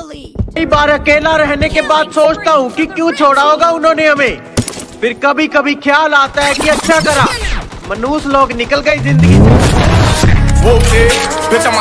कई बार अकेला रहने के बाद सोचता हूँ कि क्यों छोड़ा होगा उन्होंने हमें। फिर कभी कभी ख्याल आता है कि अच्छा करा। मनूस लोग निकल गए ज़िंदगी Okay, bitch, I'm